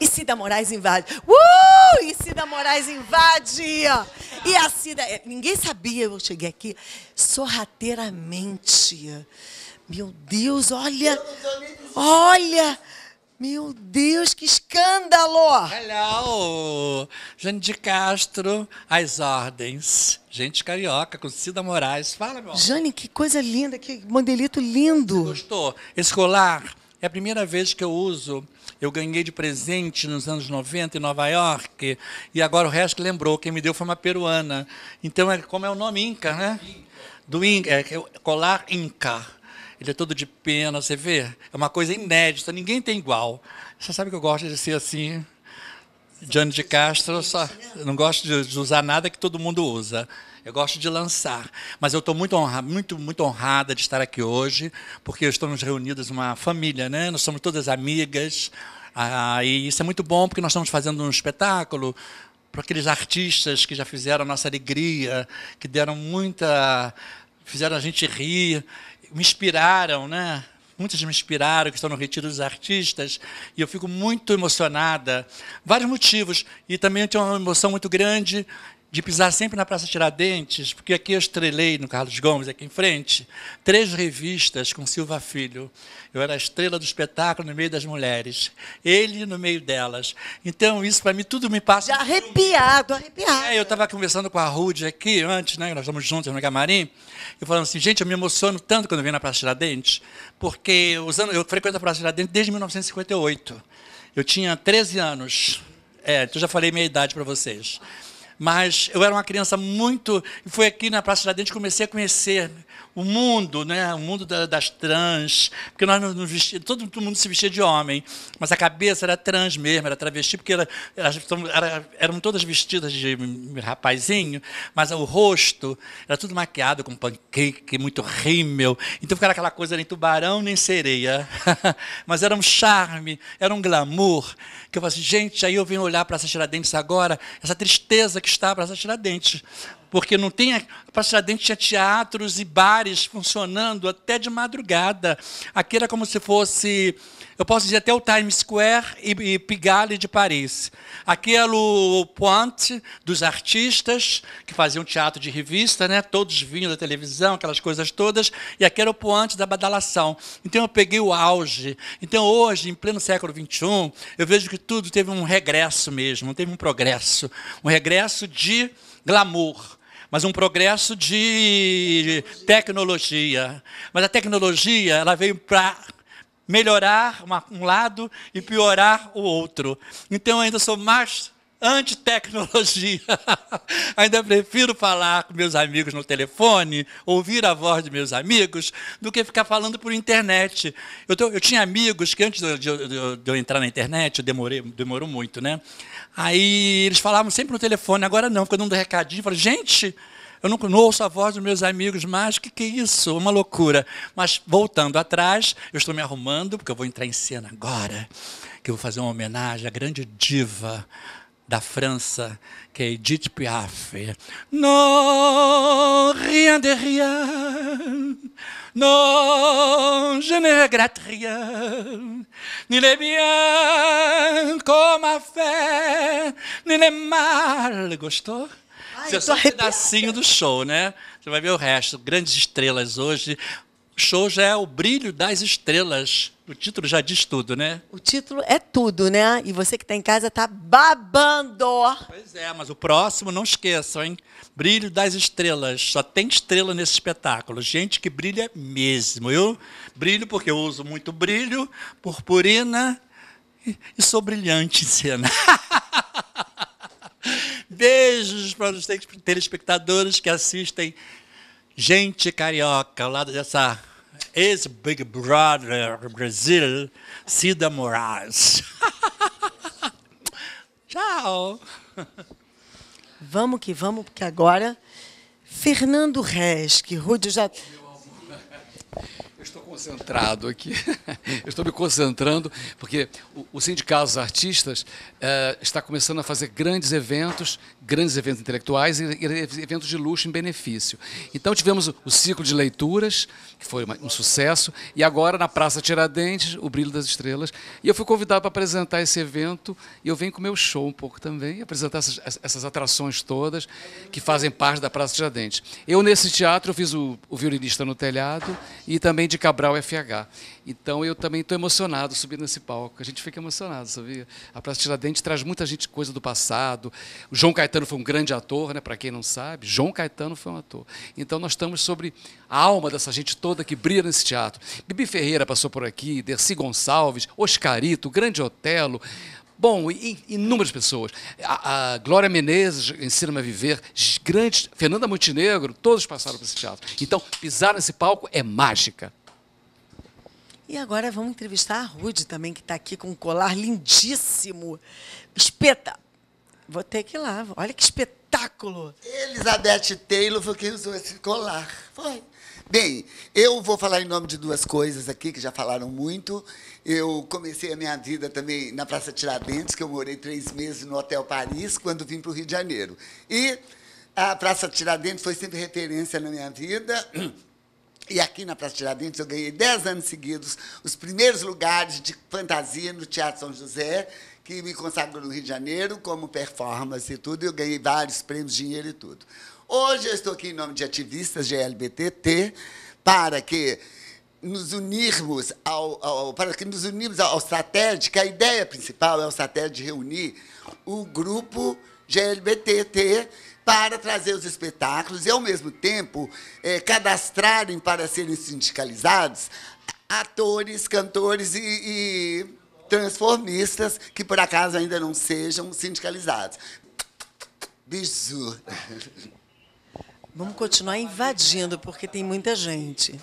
E Cida Moraes invade. Uh! E Cida Moraes invade. E a Cida. é, Ninguém sabia, eu cheguei aqui sorrateiramente. Meu Deus, olha. Olha. Meu Deus, que escândalo! Hello! Jane de Castro, às ordens. Gente carioca, com Cida Moraes. Fala, meu amor. Jane, que coisa linda, que modelito lindo. Gostou? Esse colar é a primeira vez que eu uso. Eu ganhei de presente nos anos 90 em Nova York. E agora o resto lembrou. Quem me deu foi uma peruana. Então, é, como é o nome Inca, né? Do Inca, é, é colar Inca. Ele é todo de pena, você vê? É uma coisa inédita, ninguém tem igual. Você sabe que eu gosto de ser assim. Johnny de Castro, só, não gosto de usar nada que todo mundo usa. Eu gosto de lançar. Mas eu estou muito, muito, muito honrada de estar aqui hoje, porque estamos reunidas uma família, né? Nós somos todas amigas. Ah, e isso é muito bom, porque nós estamos fazendo um espetáculo para aqueles artistas que já fizeram a nossa alegria, que deram muita. fizeram a gente rir, me inspiraram, né? Muitos me inspiraram, que estão no Retiro dos Artistas, e eu fico muito emocionada. Vários motivos. E também eu tenho uma emoção muito grande de pisar sempre na Praça Tiradentes, porque aqui eu estrelei no Carlos Gomes, aqui em frente, três revistas com Silva Filho. Eu era a estrela do espetáculo no meio das mulheres, ele no meio delas. Então, isso para mim tudo me passa. Já arrepiado, arrepiado. É, eu estava conversando com a Rude aqui antes, né? Nós estamos juntos no camarim. Eu falando assim, gente, eu me emociono tanto quando eu venho na Praça Tiradentes, porque usando, eu frequento a Praça Tiradentes desde 1958. Eu tinha 13 anos. É, eu já falei minha idade para vocês. Mas eu era uma criança muito. Foi aqui na Praça Tiradentes que comecei a conhecer o mundo, né? o mundo da- das trans. Porque nós nos todo mundo se vestia de homem, mas a cabeça era trans mesmo, era travesti, porque era, era, eram todas vestidas de rapazinho, mas o rosto era tudo maquiado com pancake, muito rímel. Então ficava aquela coisa nem tubarão nem sereia. mas era um charme, era um glamour. Que eu falei assim, gente, aí eu venho olhar para essa Tiradentes agora, essa tristeza que está para essa Tiradentes. Porque não tem. A Praça Tiradentes tinha teatros e bares funcionando até de madrugada. Aqui era como se fosse. Eu posso dizer até o Times Square e, e Pigalle de Paris. Aqui era o Pointe dos artistas, que faziam teatro de revista, né? todos vinham da televisão, aquelas coisas todas. E aqui era o Pointe da badalação. Então eu peguei o auge. Então hoje, em pleno século XXI, eu vejo que tudo teve um regresso mesmo, teve um progresso. Um regresso de glamour mas um progresso de tecnologia. Mas a tecnologia ela veio para melhorar um lado e piorar o outro. Então eu ainda sou mais anti-tecnologia. ainda prefiro falar com meus amigos no telefone, ouvir a voz de meus amigos, do que ficar falando por internet. Eu, tô- eu tinha amigos que antes de, eu- de eu- de eu entrar na internet, eu demorei, demorou muito, né? Aí eles falavam sempre no telefone, agora não, ficando dando recadinho, eu falei, gente, eu não, não ouço a voz dos meus amigos mais, que, que é isso? Uma loucura. Mas voltando atrás, eu estou me arrumando, porque eu vou entrar em cena agora, que eu vou fazer uma homenagem à grande diva da França, que é Edith Piaf. Non, rien de rien. Non, je ne regrette rien. Ni le bien comme a fait, ni le mal. Gostou? Ai, Isso é só um pedacinho do show, né? Você vai ver o resto. Grandes estrelas hoje. Show já é o brilho das estrelas. O título já diz tudo, né? O título é tudo, né? E você que está em casa está babando. Pois é, mas o próximo não esqueçam, hein? Brilho das estrelas. Só tem estrela nesse espetáculo. Gente que brilha mesmo. Eu brilho porque eu uso muito brilho, purpurina e sou brilhante em cena. Beijos para os telespectadores que assistem Gente Carioca, ao lado dessa ex-Big Brother Brasil, Cida Moraes. Tchau. Vamos que vamos, porque agora Fernando Resch, Rude já concentrado aqui. Eu estou me concentrando porque o, o Sindicato dos Artistas eh, está começando a fazer grandes eventos, grandes eventos intelectuais e, e eventos de luxo em benefício. Então tivemos o, o ciclo de leituras, que foi uma, um sucesso, e agora na Praça Tiradentes, o Brilho das Estrelas. E eu fui convidado para apresentar esse evento e eu venho com o meu show um pouco também, apresentar essas, essas atrações todas que fazem parte da Praça Tiradentes. Eu, nesse teatro, eu fiz o, o violinista no telhado e também de Cabral FH. Então eu também estou emocionado subindo nesse palco. A gente fica emocionado, sabia? A Praça Tiradentes traz muita gente coisa do passado. O João Caetano foi um grande ator, né? Para quem não sabe, João Caetano foi um ator. Então nós estamos sobre a alma dessa gente toda que brilha nesse teatro. Bibi Ferreira passou por aqui, Dercy Gonçalves, Oscarito, Grande Otelo. Bom, inúmeras pessoas. A, a Glória Menezes ensina-me a viver, grandes, Fernanda Montenegro, todos passaram por esse teatro. Então, pisar nesse palco é mágica. E agora vamos entrevistar a Rude também, que está aqui com um colar lindíssimo. Espeta. Vou ter que ir lá. Olha que espetáculo. Elizabeth Taylor foi quem usou esse colar. Foi. Bem, eu vou falar em nome de duas coisas aqui, que já falaram muito. Eu comecei a minha vida também na Praça Tiradentes, que eu morei três meses no Hotel Paris, quando vim para o Rio de Janeiro. E a Praça Tiradentes foi sempre referência na minha vida. E aqui na Praça Tiradentes eu ganhei dez anos seguidos os primeiros lugares de fantasia no Teatro São José, que me consagrou no Rio de Janeiro como performance e tudo. Eu ganhei vários prêmios, dinheiro e tudo. Hoje eu estou aqui em nome de ativistas de LBTT para que nos unirmos ao, ao, para que nos unirmos ao, SATED, que a ideia principal é o SATED reunir o grupo GLBTT para trazer os espetáculos e, ao mesmo tempo, é, cadastrarem para serem sindicalizados atores, cantores e, e transformistas que, por acaso, ainda não sejam sindicalizados. Bisu. Vamos continuar invadindo, porque tem muita gente.